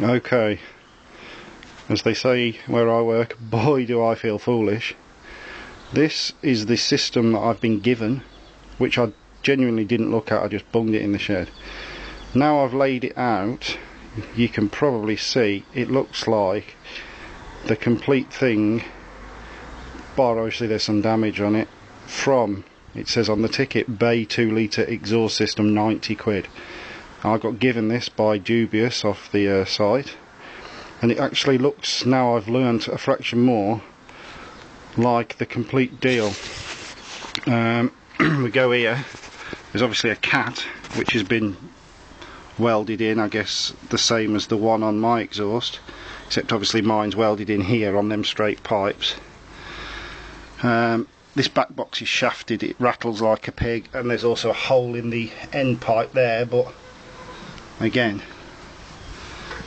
Okay, as they say where I work, boy do I feel foolish. This is the system that I've been given, which I genuinely didn't look at, I just bunged it in the shed. Now I've laid it out, you can probably see it looks like the complete thing, but obviously there's some damage on it, from, it says on the ticket, Bay 2 litre exhaust system 90 quid. I got given this by Dubious off the uh, site and it actually looks, now I've learned a fraction more, like the complete deal. Um, we go here, there's obviously a cat which has been welded in, I guess the same as the one on my exhaust, except obviously mine's welded in here on them straight pipes. Um, this back box is shafted, it rattles like a pig, and there's also a hole in the end pipe there, but again,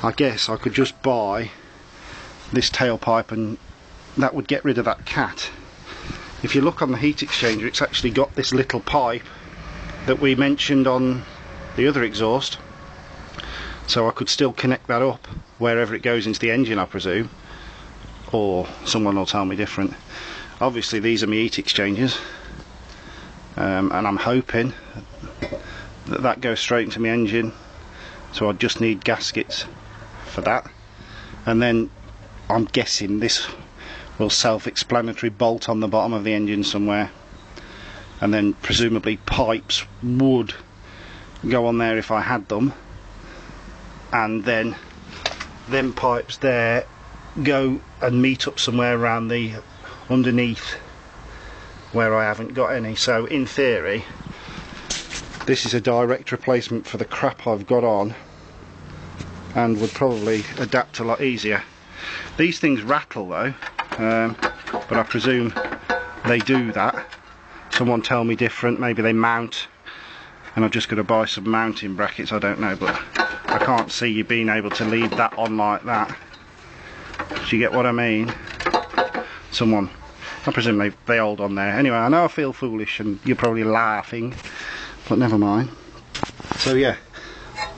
I guess I could just buy this tailpipe and that would get rid of that cat. If you look on the heat exchanger, it's actually got this little pipe that we mentioned on the other exhaust. So I could still connect that up wherever it goes into the engine, I presume. Or someone will tell me different. Obviously, these are my heat exchangers. Um, and I'm hoping that that goes straight into my engine. So I just need gaskets for that. And then I'm guessing this will self-explanatory bolt on the bottom of the engine somewhere. And then presumably pipes would go on there if I had them. And then them pipes there go and meet up somewhere around the underneath where I haven't got any. So in theory, this is a direct replacement for the crap I've got on and would probably adapt a lot easier. These things rattle though, um, but I presume they do that. Someone tell me different, maybe they mount and I've just got to buy some mounting brackets, I don't know, but I can't see you being able to leave that on like that. Do you get what I mean? Someone, I presume they, they hold on there. Anyway, I know I feel foolish and you're probably laughing, but never mind. So yeah,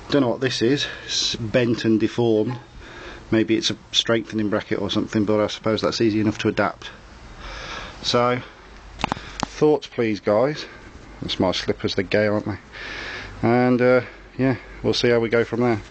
don't know what this is. It's bent and deformed. Maybe it's a strengthening bracket or something, but I suppose that's easy enough to adapt. So, thoughts please guys. That's my slippers, they're gay aren't they? And uh, yeah, we'll see how we go from there.